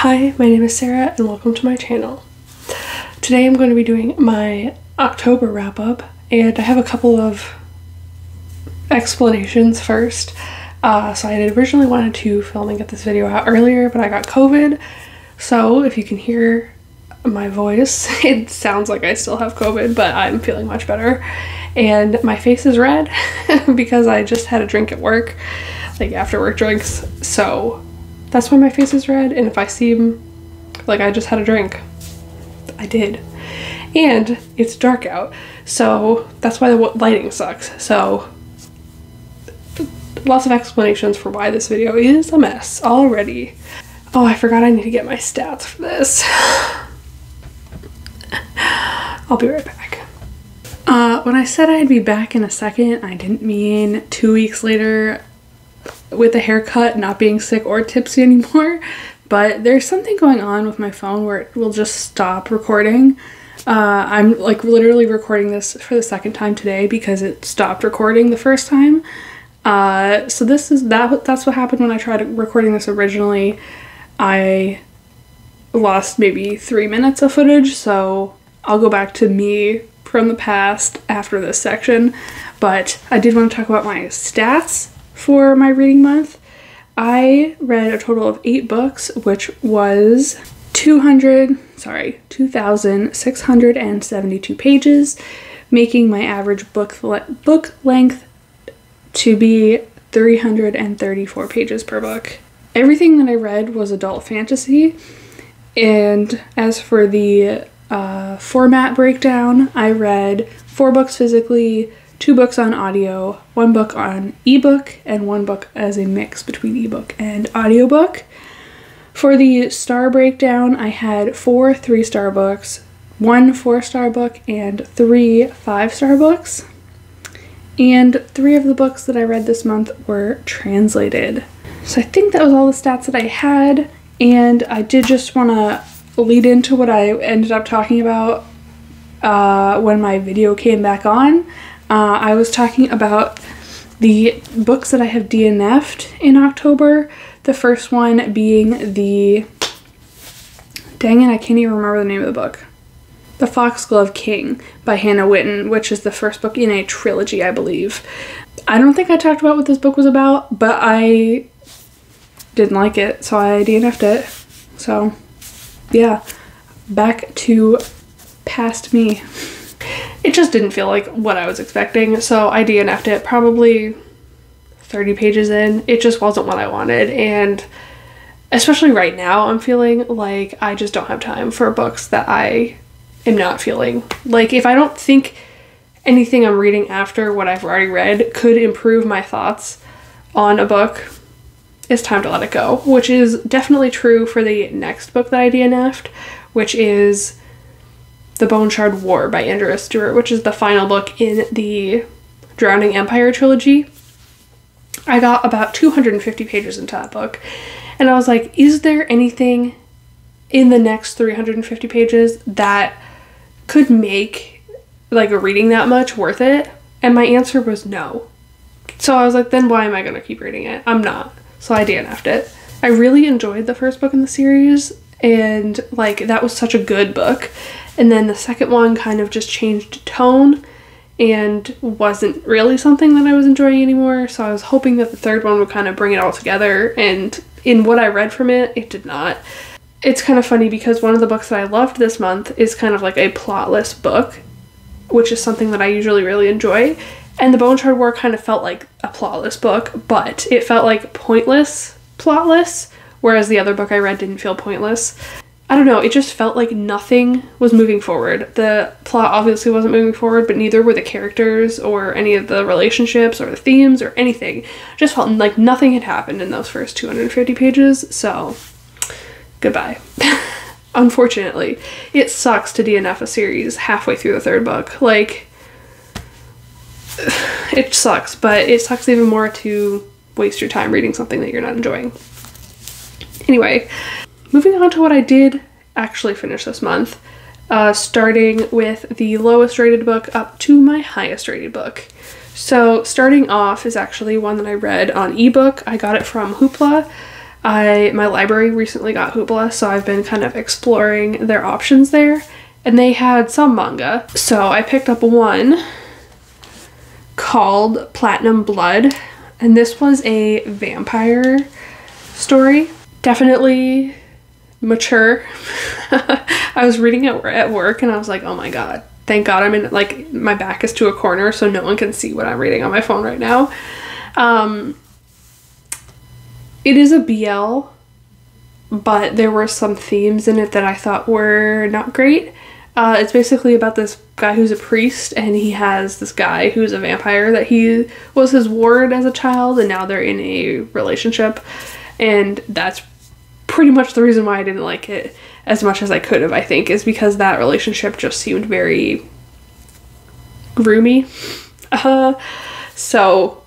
Hi, my name is Sarah and welcome to my channel. Today I'm going to be doing my October wrap up and I have a couple of explanations first. Uh, so I had originally wanted to film and get this video out earlier but I got COVID so if you can hear my voice it sounds like I still have COVID but I'm feeling much better and my face is red because I just had a drink at work like after work drinks so that's why my face is red, and if I seem like I just had a drink, I did. And it's dark out, so that's why the lighting sucks. So lots of explanations for why this video is a mess already. Oh, I forgot I need to get my stats for this. I'll be right back. Uh, when I said I'd be back in a second, I didn't mean two weeks later with a haircut, not being sick or tipsy anymore. But there's something going on with my phone where it will just stop recording. Uh, I'm like literally recording this for the second time today because it stopped recording the first time. Uh, so this is that. That's what happened when I tried recording this originally. I lost maybe three minutes of footage, so I'll go back to me from the past after this section. But I did want to talk about my stats for my reading month. I read a total of eight books, which was 200, sorry, 2,672 pages, making my average book, book length to be 334 pages per book. Everything that I read was adult fantasy, and as for the uh, format breakdown, I read four books physically, two books on audio, one book on ebook, and one book as a mix between ebook and audiobook. For the star breakdown, I had four three star books, one four star book, and three five star books. And three of the books that I read this month were translated. So I think that was all the stats that I had, and I did just want to lead into what I ended up talking about uh, when my video came back on uh, I was talking about the books that I have DNF'd in October. The first one being the. Dang it, I can't even remember the name of the book. The Foxglove King by Hannah Whitten, which is the first book in a trilogy, I believe. I don't think I talked about what this book was about, but I didn't like it, so I DNF'd it. So, yeah, back to past me it just didn't feel like what I was expecting. So I DNF'd it probably 30 pages in. It just wasn't what I wanted. And especially right now, I'm feeling like I just don't have time for books that I am not feeling. Like, if I don't think anything I'm reading after what I've already read could improve my thoughts on a book, it's time to let it go, which is definitely true for the next book that I DNF'd, which is the Bone Shard War by Andrea Stewart, which is the final book in the Drowning Empire trilogy. I got about 250 pages into that book, and I was like, is there anything in the next 350 pages that could make like a reading that much worth it? And my answer was no. So I was like, then why am I going to keep reading it? I'm not. So I DNF'd it. I really enjoyed the first book in the series, and like that was such a good book. And then the second one kind of just changed tone and wasn't really something that I was enjoying anymore. So I was hoping that the third one would kind of bring it all together. And in what I read from it, it did not. It's kind of funny because one of the books that I loved this month is kind of like a plotless book, which is something that I usually really enjoy. And the Bone Shard War kind of felt like a plotless book, but it felt like pointless plotless, whereas the other book I read didn't feel pointless. I don't know, it just felt like nothing was moving forward. The plot obviously wasn't moving forward, but neither were the characters or any of the relationships or the themes or anything. just felt like nothing had happened in those first 250 pages, so goodbye. Unfortunately, it sucks to DNF a series halfway through the third book. Like, it sucks, but it sucks even more to waste your time reading something that you're not enjoying. Anyway, moving on to what I did actually finish this month, uh, starting with the lowest rated book up to my highest rated book. So, starting off is actually one that I read on ebook. I got it from Hoopla. I my library recently got Hoopla, so I've been kind of exploring their options there. And they had some manga. So I picked up one called Platinum Blood. And this was a vampire story. Definitely mature. I was reading it at work and I was like, oh my god. Thank God I'm in, like, my back is to a corner so no one can see what I'm reading on my phone right now. Um, it is a BL, but there were some themes in it that I thought were not great. Uh, it's basically about this guy who's a priest, and he has this guy who's a vampire that he was his ward as a child, and now they're in a relationship. And that's pretty much the reason why I didn't like it as much as I could have, I think, is because that relationship just seemed very roomy. Uh, so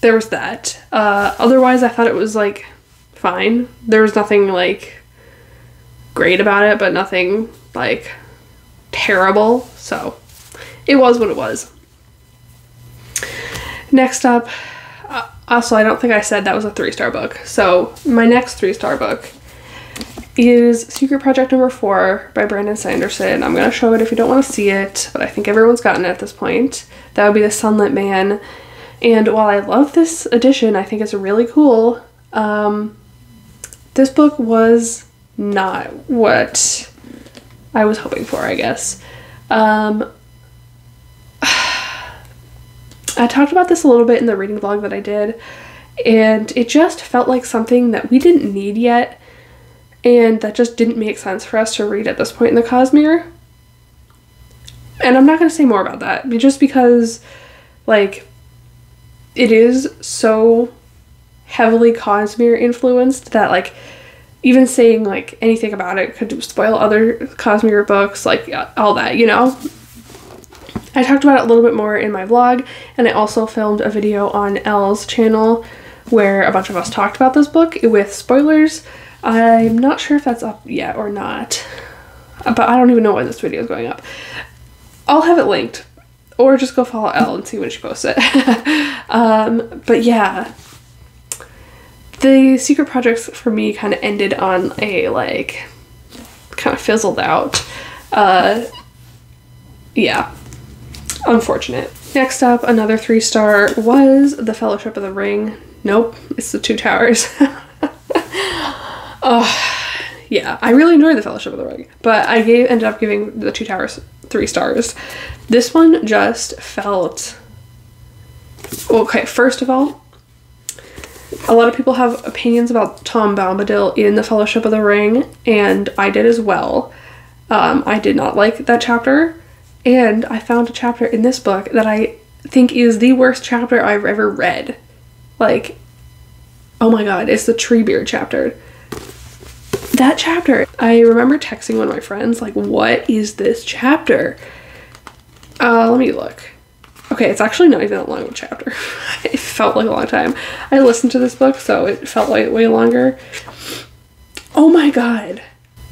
there was that. Uh, otherwise, I thought it was like fine. There was nothing like great about it, but nothing like terrible. So it was what it was. Next up, also, I don't think I said that was a three star book. So my next three star book is Secret Project number four by Brandon Sanderson. I'm gonna show it if you don't want to see it, but I think everyone's gotten it at this point. That would be the Sunlit Man and while I love this edition, I think it's really cool. Um, this book was not what I was hoping for, I guess. Um, I talked about this a little bit in the reading vlog that I did, and it just felt like something that we didn't need yet, and that just didn't make sense for us to read at this point in the Cosmere. And I'm not going to say more about that, just because, like, it is so heavily Cosmere influenced that like even saying like anything about it could spoil other Cosmere books, like all that, you know. I talked about it a little bit more in my vlog, and I also filmed a video on Elle's channel where a bunch of us talked about this book with spoilers. I'm not sure if that's up yet or not, but I don't even know when this video is going up. I'll have it linked or just go follow Elle and see when she posts it. um, but yeah, the secret projects for me kind of ended on a like kind of fizzled out. Uh, yeah, unfortunate. Next up, another three star was The Fellowship of the Ring. Nope, it's The Two Towers. oh, yeah, I really enjoyed The Fellowship of the Ring, but I gave ended up giving The Two Towers three stars. This one just felt. Okay, first of all, a lot of people have opinions about Tom Bombadil in The Fellowship of the Ring, and I did as well. Um, I did not like that chapter, and I found a chapter in this book that I think is the worst chapter I've ever read. Like, oh my god, it's the Treebeard chapter that chapter, I remember texting one of my friends, like, what is this chapter? Uh, let me look. Okay, it's actually not even that long of a chapter. it felt like a long time. I listened to this book, so it felt like way longer. Oh my god.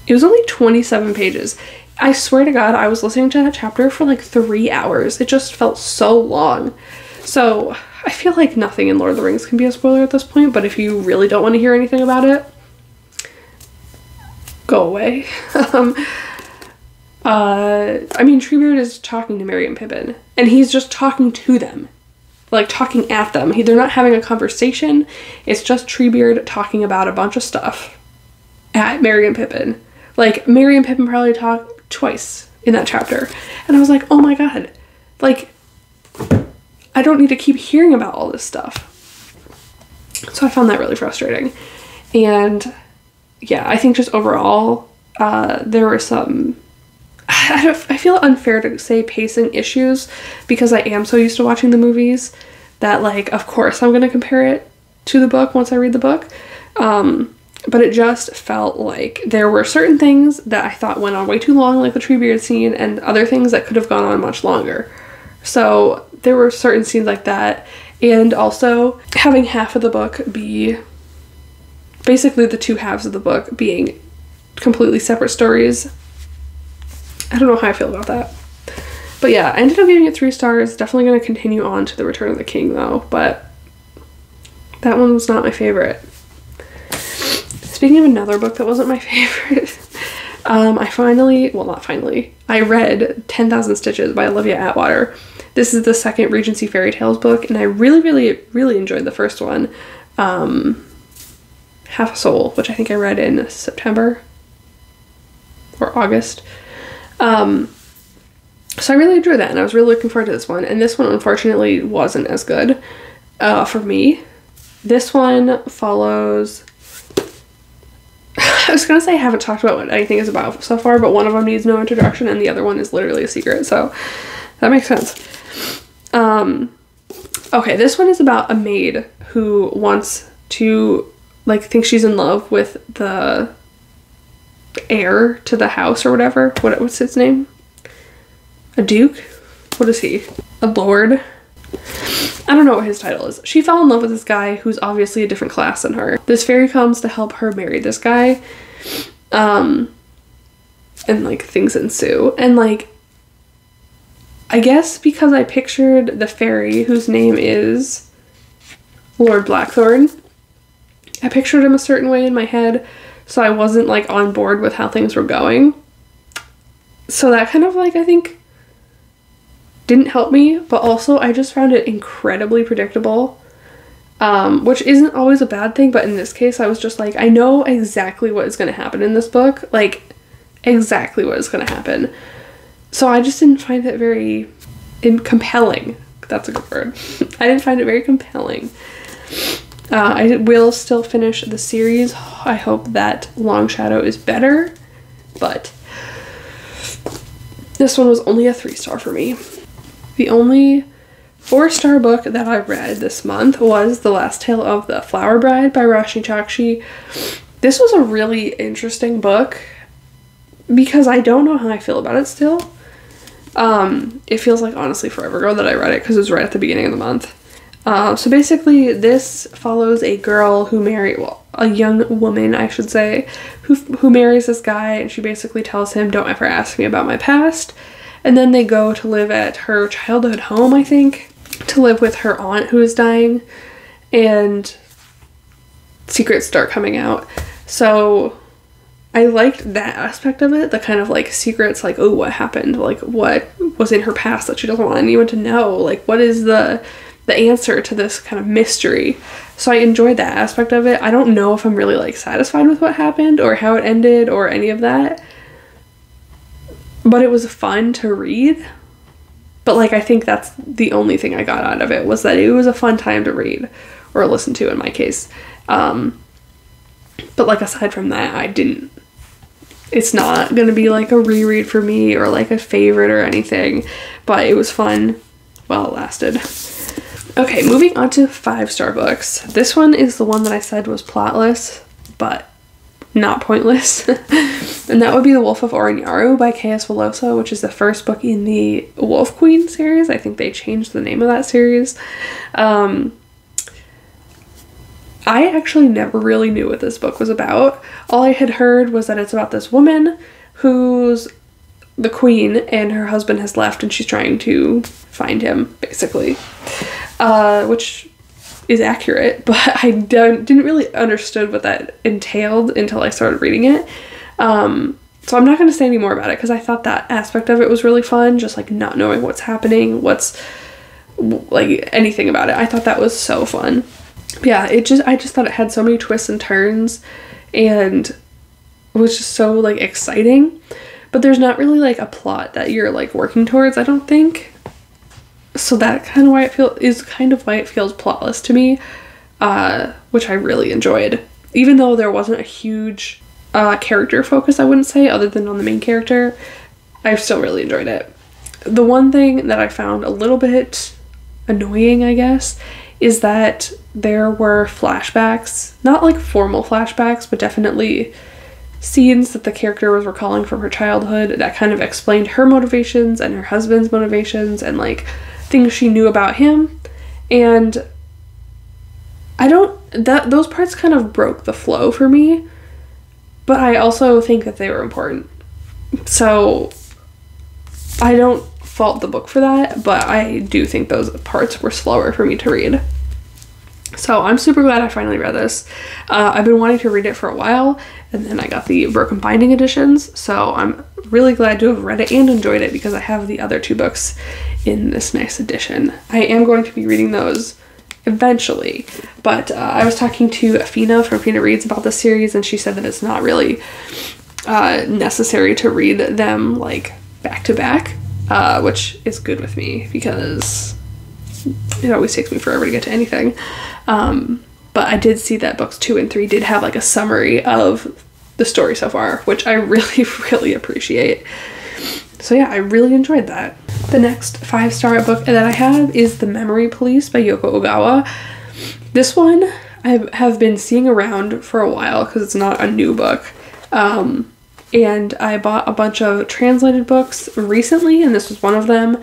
It was only 27 pages. I swear to God, I was listening to that chapter for like three hours. It just felt so long. So I feel like nothing in Lord of the Rings can be a spoiler at this point, but if you really don't want to hear anything about it, go away. um, uh, I mean, Treebeard is talking to Merry and Pippin, and he's just talking to them, like talking at them. He, they're not having a conversation. It's just Treebeard talking about a bunch of stuff at Merry and Pippin. Like Merry and Pippin probably talk twice in that chapter, and I was like, oh my god, like I don't need to keep hearing about all this stuff. So I found that really frustrating, and yeah, I think just overall, uh, there were some. I, I feel unfair to say pacing issues because I am so used to watching the movies that, like, of course, I'm going to compare it to the book once I read the book. Um, but it just felt like there were certain things that I thought went on way too long, like the Treebeard scene, and other things that could have gone on much longer. So there were certain scenes like that, and also having half of the book be basically the two halves of the book being completely separate stories. I don't know how I feel about that. But yeah, I ended up giving it three stars. Definitely going to continue on to The Return of the King though, but that one was not my favorite. Speaking of another book that wasn't my favorite, um, I finally, well, not finally, I read 10,000 Stitches by Olivia Atwater. This is the second Regency Fairy Tales book, and I really, really, really enjoyed the first one. Um, Half a Soul, which I think I read in September or August. Um, so I really enjoyed that, and I was really looking forward to this one. And this one, unfortunately, wasn't as good uh, for me. This one follows. I was gonna say I haven't talked about what anything is about so far, but one of them needs no introduction, and the other one is literally a secret. So that makes sense. Um, okay, this one is about a maid who wants to like think she's in love with the heir to the house or whatever. What what's his name? A duke? What is he? A lord? I don't know what his title is. She fell in love with this guy who's obviously a different class than her. This fairy comes to help her marry this guy. Um and like things ensue. And like I guess because I pictured the fairy whose name is Lord Blackthorn. I pictured him a certain way in my head, so I wasn't like on board with how things were going. So that kind of like I think didn't help me, but also I just found it incredibly predictable. Um, which isn't always a bad thing, but in this case, I was just like, I know exactly what is going to happen in this book. Like, exactly what is going to happen. So I just didn't find it very in- compelling. That's a good word. I didn't find it very compelling. Uh, I will still finish the series. I hope that Long Shadow is better, but this one was only a three star for me. The only four star book that I read this month was The Last Tale of the Flower Bride by Roshni Chokshi. This was a really interesting book because I don't know how I feel about it still. Um, it feels like honestly forever ago that I read it because it was right at the beginning of the month. Uh, so basically, this follows a girl who married, well, a young woman, I should say, who who marries this guy, and she basically tells him, "Don't ever ask me about my past." And then they go to live at her childhood home, I think, to live with her aunt who is dying, and secrets start coming out. So I liked that aspect of it, the kind of like secrets, like, oh, what happened? Like, what was in her past that she doesn't want anyone to know? Like, what is the the answer to this kind of mystery. So I enjoyed that aspect of it. I don't know if I'm really like satisfied with what happened or how it ended or any of that. But it was fun to read. But like I think that's the only thing I got out of it was that it was a fun time to read or listen to in my case. Um but like aside from that, I didn't it's not to be like a reread for me or like a favorite or anything, but it was fun while it lasted. Okay, moving on to five star books. This one is the one that I said was plotless, but not pointless. and that would be The Wolf of Oren-Yaro by K.S. Villoso, which is the first book in the Wolf Queen series. I think they changed the name of that series. Um, I actually never really knew what this book was about. All I had heard was that it's about this woman who's the queen and her husband has left and she's trying to find him, basically uh, which is accurate, but I don't, didn't really understood what that entailed until I started reading it. Um, so I'm not going to say any more about it because I thought that aspect of it was really fun, just like not knowing what's happening, what's like anything about it. I thought that was so fun. Yeah, it just I just thought it had so many twists and turns and was just so like exciting. But there's not really like a plot that you're like working towards, I don't think so that kind of why it feel is kind of why it feels plotless to me, uh, which I really enjoyed. Even though there wasn't a huge uh, character focus, I wouldn't say, other than on the main character, I still really enjoyed it. The one thing that I found a little bit annoying, I guess, is that there were flashbacks, not like formal flashbacks, but definitely scenes that the character was recalling from her childhood that kind of explained her motivations and her husband's motivations and like things she knew about him. And I don't that those parts kind of broke the flow for me but I also think that they were important. So I don't fault the book for that but I do think those parts were slower for me to read So I'm super glad I finally read this. Uh, I've been wanting to read it for a while, and then I got the broken binding editions. So I'm really glad to have read it and enjoyed it because I have the other two books in this nice edition. I am going to be reading those eventually, but uh, I was talking to Afina from Afina Reads about this series, and she said that it's not really uh, necessary to read them like back to back, uh, which is good with me because it always takes me forever to get to anything. Um, but I did see that books two and three did have like a summary of the story so far, which I really, really appreciate. So yeah, I really enjoyed that. The next five star book that I have is The Memory Police by Yoko Ogawa. This one I have been seeing around for a while because it's not a new book. Um, and I bought a bunch of translated books recently, and this was one of them.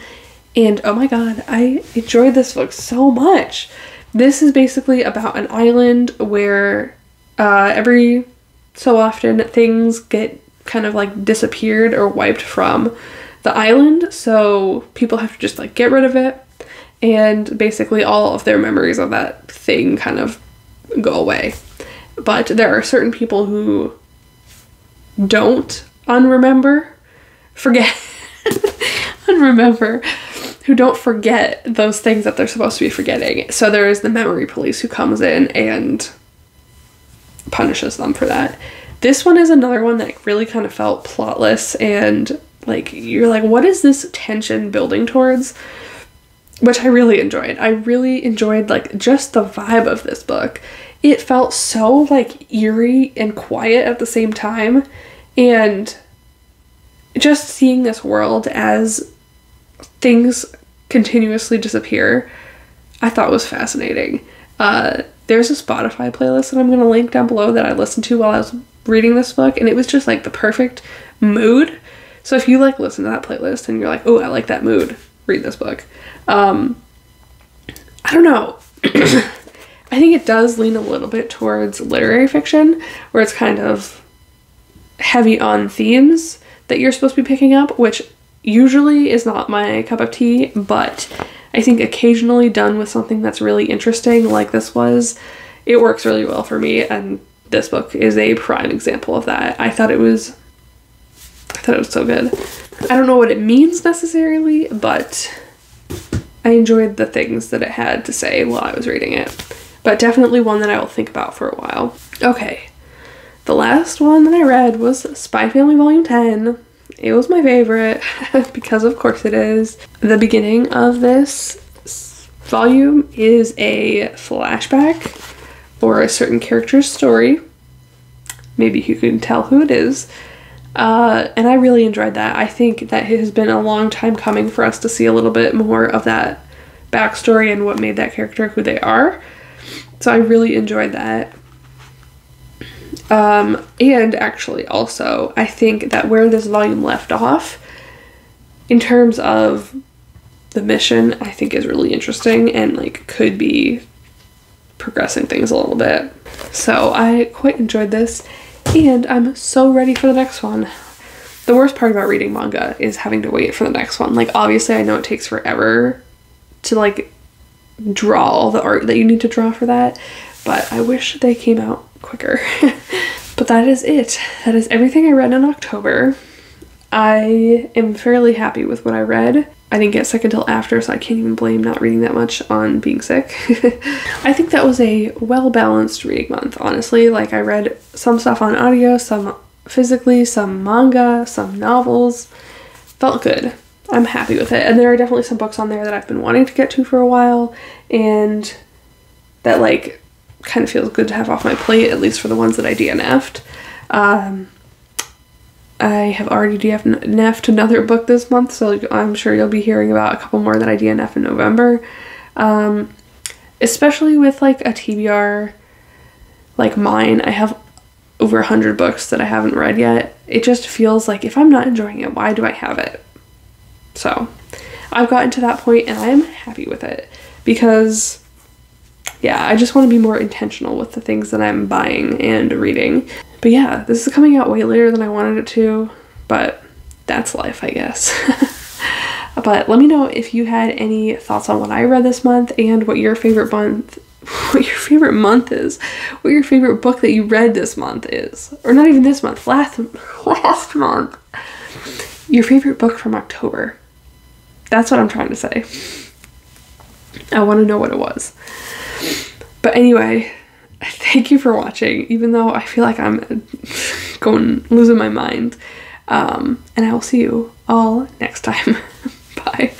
And oh my god, I enjoyed this book so much. This is basically about an island where uh, every so often things get kind of like disappeared or wiped from the island, so people have to just like get rid of it, and basically all of their memories of that thing kind of go away. But there are certain people who don't unremember, forget, unremember who don't forget those things that they're supposed to be forgetting. So there is the memory police who comes in and punishes them for that. This one is another one that really kind of felt plotless and like you're like what is this tension building towards? Which I really enjoyed. I really enjoyed like just the vibe of this book. It felt so like eerie and quiet at the same time and just seeing this world as things continuously disappear, I thought was fascinating. Uh, there's a Spotify playlist that I'm going to link down below that I listened to while I was reading this book, and it was just like the perfect mood. So if you like listen to that playlist and you're like, oh, I like that mood, read this book. Um, I don't know. I think it does lean a little bit towards literary fiction, where it's kind of heavy on themes that you're supposed to be picking up, which usually is not my cup of tea, but I think occasionally done with something that's really interesting, like this was, it works really well for me. And this book is a prime example of that. I thought it was, I thought it was so good. I don't know what it means necessarily, but I enjoyed the things that it had to say while I was reading it. But definitely one that I will think about for a while. Okay. The last one that I read was Spy Family Volume 10. It was my favorite because, of course, it is. The beginning of this volume is a flashback for a certain character's story. Maybe you can tell who it is. Uh, and I really enjoyed that. I think that it has been a long time coming for us to see a little bit more of that backstory and what made that character who they are. So I really enjoyed that. Um, and actually, also, I think that where this volume left off, in terms of the mission, I think is really interesting and like could be progressing things a little bit. So I quite enjoyed this, and I'm so ready for the next one. The worst part about reading manga is having to wait for the next one. Like, obviously, I know it takes forever to like draw all the art that you need to draw for that, but I wish they came out quicker. but that is it. That is everything I read in October. I am fairly happy with what I read. I didn't get sick until after, so I can't even blame not reading that much on being sick. I think that was a well balanced reading month, honestly. Like, I read some stuff on audio, some physically, some manga, some novels. Felt good. I'm happy with it. And there are definitely some books on there that I've been wanting to get to for a while, and that, like, kind of feels good to have off my plate, at least for the ones that I DNF'd. Um, I have already DNF'd another book this month, so I'm sure you'll be hearing about a couple more that I DNF in November. Um, especially with like a TBR like mine, I have over 100 books that I haven't read yet. It just feels like if I'm not enjoying it, why do I have it? So I've gotten to that point and I am happy with it because yeah, I just want to be more intentional with the things that I'm buying and reading. But yeah, this is coming out way later than I wanted it to, but that's life, I guess. but let me know if you had any thoughts on what I read this month and what your favorite month what your favorite month is, what your favorite book that you read this month is, or not even this month, last last month. Your favorite book from October. That's what I'm trying to say. I want to know what it was. But anyway, thank you for watching, even though I feel like I'm going losing my mind. Um, and I will see you all next time. Bye.